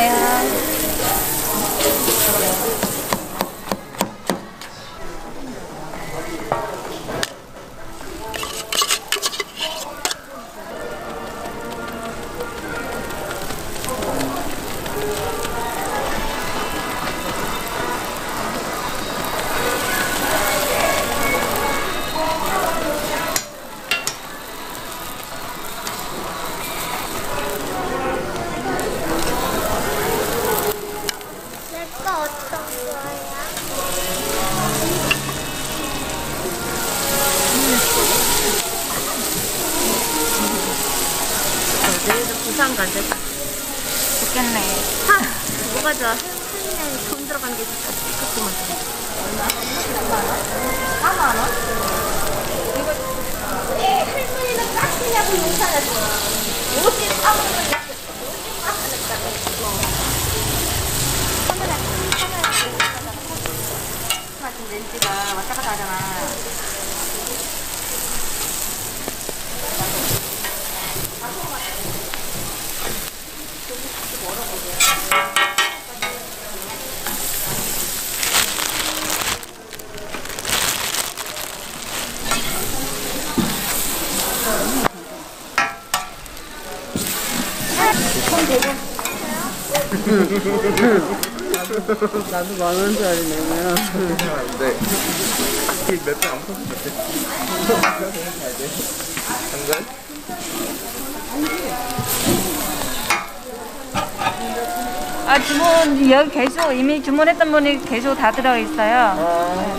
안녕 부산 가자. 좋겠네. 뭐가 좋아? 할머니 돈 들어간 게 진짜 할머니는 깎으냐고 용산했어. 어디 깎으면 어디 같은 렌즈가 왔다 갔다 하잖아. 나도 만 원짜리 내면 네. 몇병안 컸는데. 한 잔? 아, 주문, 여기 계속, 이미 주문했던 분이 계속 다 들어 있어요. 아,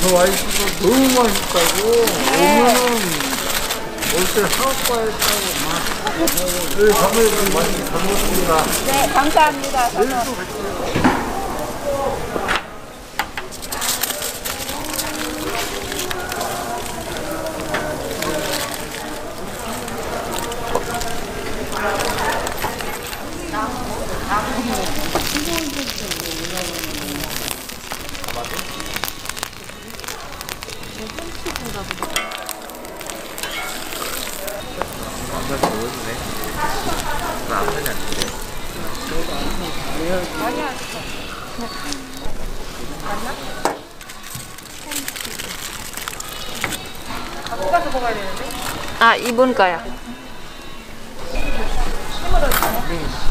저 와이프도 너무 맛있다고. 오면은 올때 사업과했다고 막. 네, 밤에 많이 잘 먹습니다. 네, 감사합니다. 저도. 아까 보 그래서 모르겠네. 나 아, 이분 아닌데 아, 이번 거야. 힘으로 응.